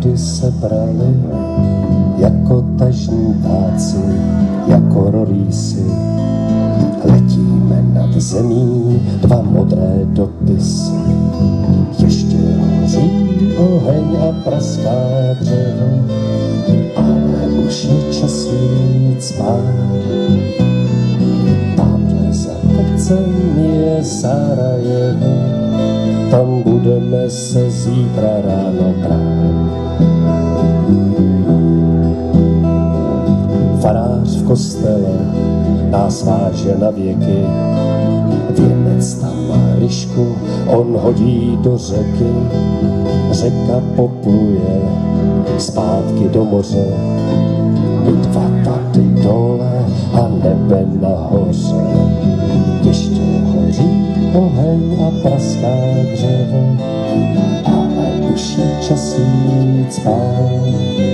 nám vody sebrali, jako tažní ptáci, jako rorýsy. Letíme nad zemí dva modré dopisy. Ještě hoří oheň a praská dřevo, ale už je čas spát. Tamhle za kopcem je Sarajevo, tam budeme se zítra ráno brát. Kostele nás váže na věky, věnec tam má ryšku, on hodí do řeky, řeka popluje zpátky do moře, my dva tady dole a nebe nahoře. Ještě hoří oheň a praská dřevo, ale už je čas jít spát.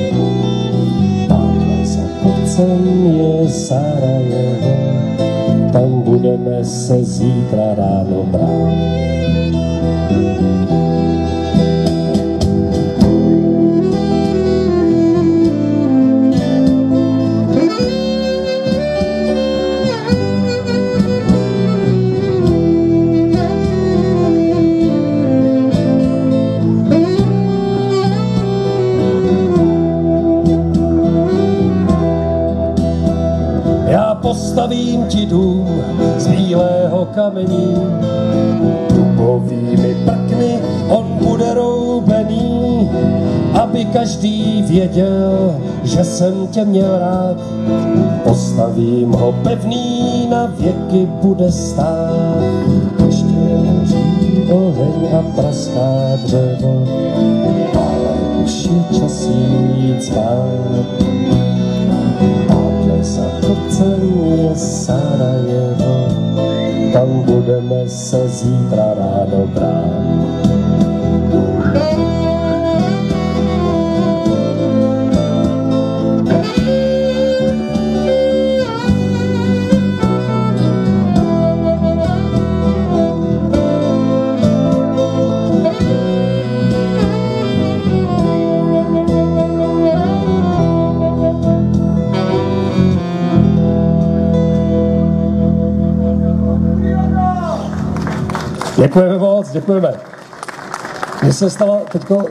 Kopcem je Sarajevo, tam budeme se zítra ráno brát. Postavím ti dům z bílého kamení, dubovými prkny on bude roubený, aby každý věděl, že jsem tě měl rád. Postavím ho pevný, na věky bude stát. Ještě hoří oheň a praská dřevo, ale už je čas jít spát. Budeme se zítra ráno brát. Děkujeme moc, děkujeme. Mně se stala teďko